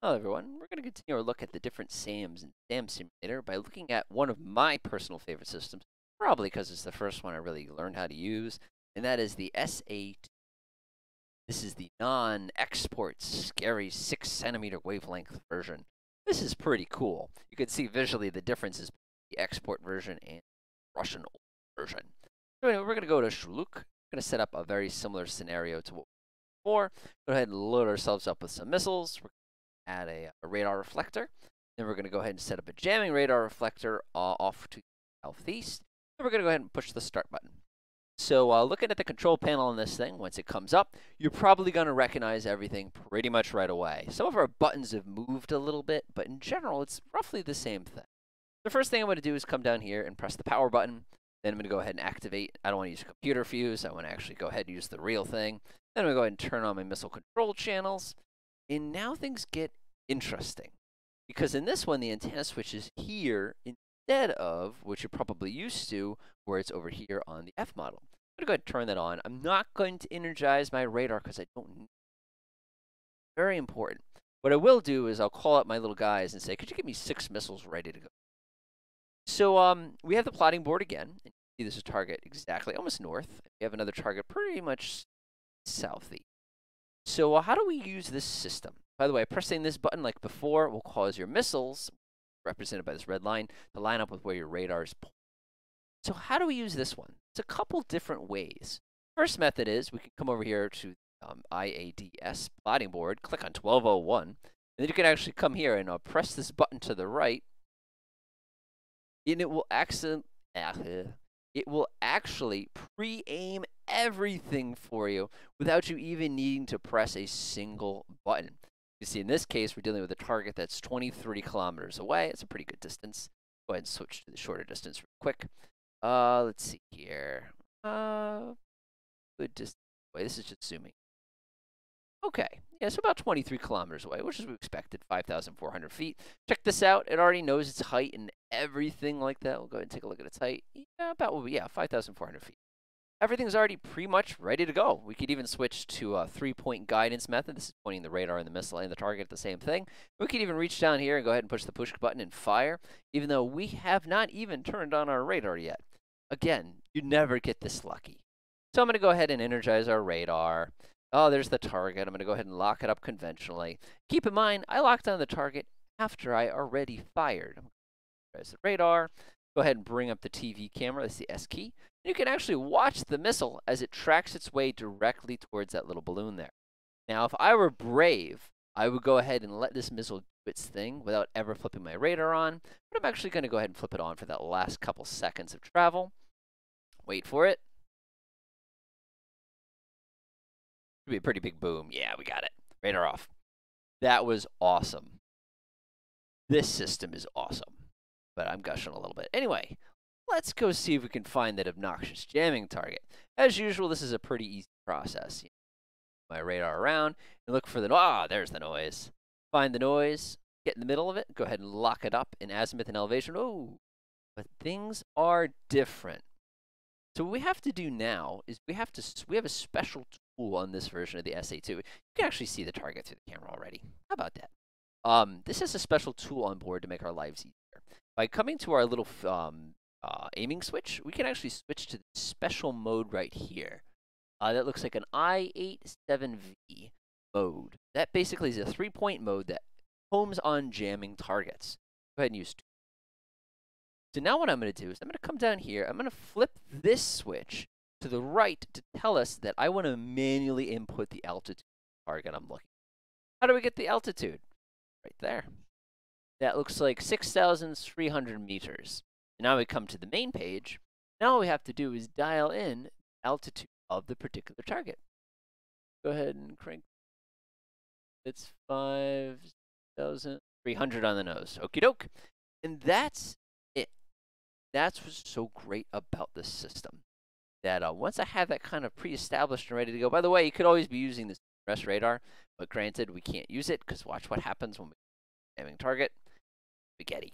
Hello everyone, we're going to continue our look at the different SAMs in SAM Simulator by looking at one of my personal favorite systems, probably because it's the first one I really learned how to use, and that is the S8. This is the non-export scary 6 centimeter wavelength version. This is pretty cool. You can see visually the differences between the export version and Russian version. So anyway, we're going to go to Shuluk. We're going to set up a very similar scenario to what we did before. Go ahead and load ourselves up with some missiles. We're add a, a radar reflector. Then we're going to go ahead and set up a jamming radar reflector uh, off to the southeast. Then we're going to go ahead and push the start button. So uh, looking at the control panel on this thing, once it comes up, you're probably going to recognize everything pretty much right away. Some of our buttons have moved a little bit, but in general, it's roughly the same thing. The first thing I'm going to do is come down here and press the power button. Then I'm going to go ahead and activate. I don't want to use computer fuse. I want to actually go ahead and use the real thing. Then I'm going to go ahead and turn on my missile control channels. And now things get interesting. Because in this one, the antenna switch is here instead of, which you're probably used to, where it's over here on the F model. I'm going to go ahead and turn that on. I'm not going to energize my radar because I don't need Very important. What I will do is I'll call up my little guys and say, could you give me six missiles ready to go? So um, we have the plotting board again. And you see this is target exactly almost north. We have another target pretty much southeast. So uh, how do we use this system? By the way, pressing this button like before will cause your missiles, represented by this red line, to line up with where your radar is pointing. So how do we use this one? It's a couple different ways. First method is we can come over here to um, IADS plotting board, click on 1201, and then you can actually come here and uh, press this button to the right, and it will uh, it will actually pre-aim everything for you without you even needing to press a single button. You see, in this case, we're dealing with a target that's 23 kilometers away. It's a pretty good distance. Go ahead and switch to the shorter distance real quick. Uh, let's see here. Uh, good distance. Wait, this is just zooming. Okay, yeah, so about 23 kilometers away, which is we expected, 5,400 feet. Check this out. It already knows its height and everything like that. We'll go ahead and take a look at its height. Yeah, about, yeah, 5,400 feet. Everything's already pretty much ready to go. We could even switch to a three-point guidance method. This is pointing the radar and the missile and the target at the same thing. We could even reach down here and go ahead and push the push button and fire, even though we have not even turned on our radar yet. Again, you never get this lucky. So I'm going to go ahead and energize our radar. Oh, there's the target. I'm going to go ahead and lock it up conventionally. Keep in mind, I locked on the target after I already fired. To the radar. Go ahead and bring up the TV camera. That's the S key. You can actually watch the missile as it tracks its way directly towards that little balloon there. Now, if I were brave, I would go ahead and let this missile do its thing without ever flipping my radar on. But I'm actually going to go ahead and flip it on for that last couple seconds of travel. Wait for it. It'll be a pretty big boom. Yeah, we got it. Radar off. That was awesome. This system is awesome. But I'm gushing a little bit. Anyway, let's go see if we can find that obnoxious jamming target. As usual, this is a pretty easy process. My radar around and look for the, ah, there's the noise. Find the noise, get in the middle of it, go ahead and lock it up in azimuth and elevation. Oh, but things are different. So what we have to do now is we have to, we have a special tool on this version of the SA2. You can actually see the target through the camera already. How about that? Um, this is a special tool on board to make our lives easier. By coming to our little um, uh, aiming switch, we can actually switch to the special mode right here. Uh, that looks like an I87V mode. That basically is a three-point mode that homes on jamming targets. Go ahead and use two. So now what I'm going to do is I'm going to come down here. I'm going to flip this switch to the right to tell us that I want to manually input the altitude target I'm looking How do we get the altitude? Right there. That looks like 6,300 meters. And now we come to the main page. Now all we have to do is dial in altitude of the particular target. Go ahead and crank. It's 5,300 on the nose. Okie doke. And that's it. That's what's so great about this system. That uh, once I have that kind of pre-established and ready to go, by the way, you could always be using this rest radar, but granted, we can't use it because watch what happens when we aiming target. Spaghetti.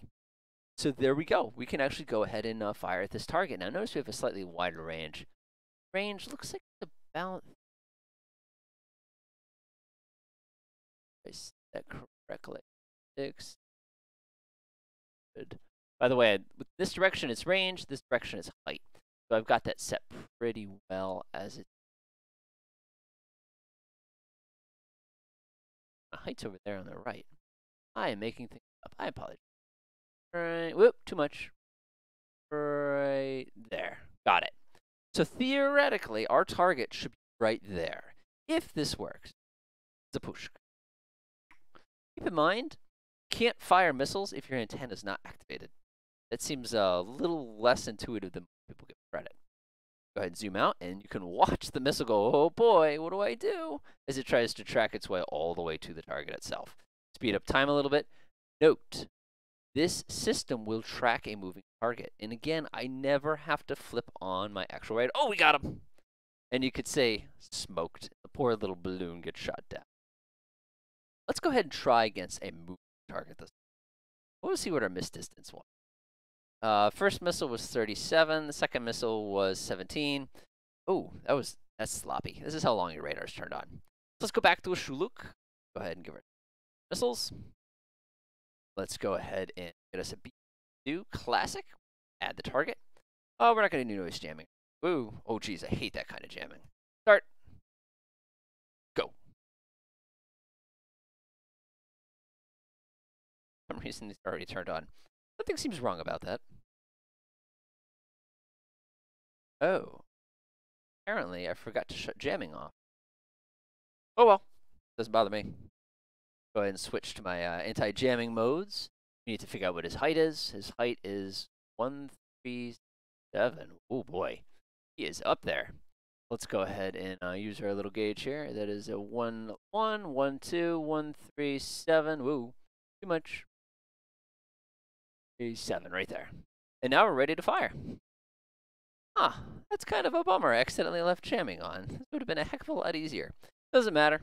So there we go. We can actually go ahead and uh, fire at this target. Now notice we have a slightly wider range. Range looks like it's about... Is that recollection. Six. Good. By the way, with this direction is range, this direction is height. So I've got that set pretty well as it. The height's over there on the right. I am making things up. I apologize. Right, whoop, too much. Right there. Got it. So theoretically, our target should be right there. If this works, Zapushk. Keep in mind, can't fire missiles if your antenna is not activated. That seems a little less intuitive than people give credit. Go ahead and zoom out, and you can watch the missile go, oh boy, what do I do? As it tries to track its way all the way to the target itself. Speed up time a little bit. Note, this system will track a moving target. And again, I never have to flip on my actual radar. Oh, we got him! And you could say, smoked. The poor little balloon gets shot down. Let's go ahead and try against a moving target this We'll see what our miss distance was. Uh, first missile was 37. The second missile was 17. Oh, that was that's sloppy. This is how long your radar's turned on. Let's go back to a Shuluk. Go ahead and give it missiles. Let's go ahead and get us a B2 classic. Add the target. Oh, we're not going to do noise jamming. Ooh. Oh, geez, I hate that kind of jamming. Start. Go. For some reason, it's already turned on. Nothing seems wrong about that. Oh. Apparently, I forgot to shut jamming off. Oh well. Doesn't bother me. Go ahead and switch to my uh, anti-jamming modes. We need to figure out what his height is. His height is 137. Oh boy. He is up there. Let's go ahead and uh, use our little gauge here. That is a 1, 1, 1, 2, 1, 3, 7. Woo. Too much. 3, 7 right there. And now we're ready to fire. Ah, that's kind of a bummer. I accidentally left jamming on. This would have been a heck of a lot easier. Doesn't matter.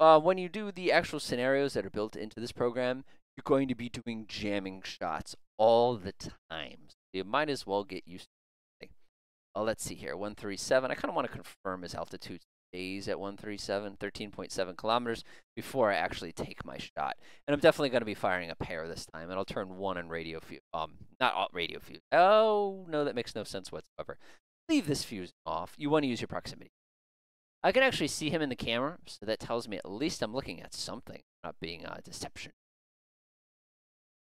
Uh, when you do the actual scenarios that are built into this program, you're going to be doing jamming shots all the time. So you might as well get used to it. Uh, let's see here, 137. I kind of want to confirm his altitude stays at 137, 13.7 kilometers before I actually take my shot. And I'm definitely going to be firing a pair this time, and I'll turn one on radio fuse. Um, not all radio fuse. Oh, no, that makes no sense whatsoever. Leave this fuse off. You want to use your proximity. I can actually see him in the camera, so that tells me at least I'm looking at something, not being a uh, deception.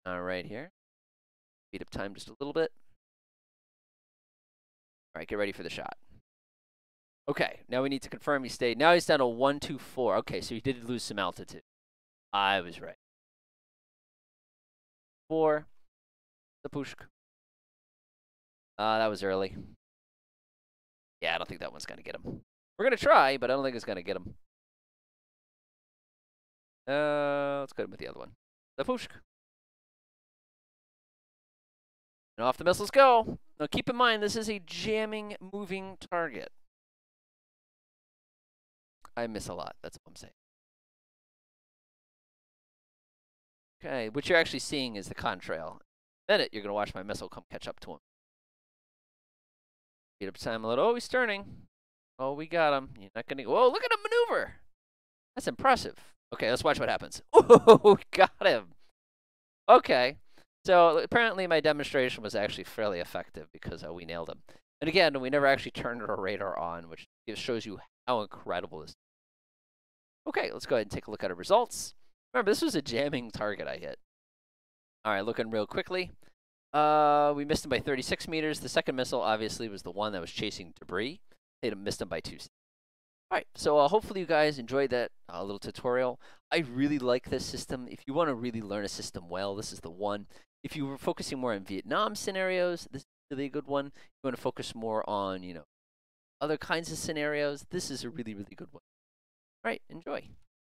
All right, here. Speed up time just a little bit. All right, get ready for the shot. Okay, now we need to confirm he stayed. Now he's down to 124. Okay, so he did lose some altitude. I was right. Four. The pushk. Uh, that was early. Yeah, I don't think that one's going to get him. We're going to try, but I don't think it's going to get him. Uh, let's go with the other one. The pushk. And off the missiles go. Now keep in mind, this is a jamming, moving target. I miss a lot. That's what I'm saying. Okay, what you're actually seeing is the contrail. In a minute, you're going to watch my missile come catch up to him. Speed up time a little. Oh, he's turning. Oh, we got him. You're not going to... Whoa, look at him maneuver. That's impressive. Okay, let's watch what happens. Oh, got him. Okay. So apparently my demonstration was actually fairly effective because uh, we nailed him. And again, we never actually turned our radar on, which shows you how incredible this Is. Okay, let's go ahead and take a look at our results. Remember, this was a jamming target I hit. All right, looking real quickly. Uh, we missed him by 36 meters. The second missile, obviously, was the one that was chasing debris. They missed them by two. All right, so uh, hopefully you guys enjoyed that uh, little tutorial. I really like this system. If you want to really learn a system well, this is the one. If you were focusing more on Vietnam scenarios, this is really a good one. If you want to focus more on, you know, other kinds of scenarios, this is a really, really good one. All right, enjoy.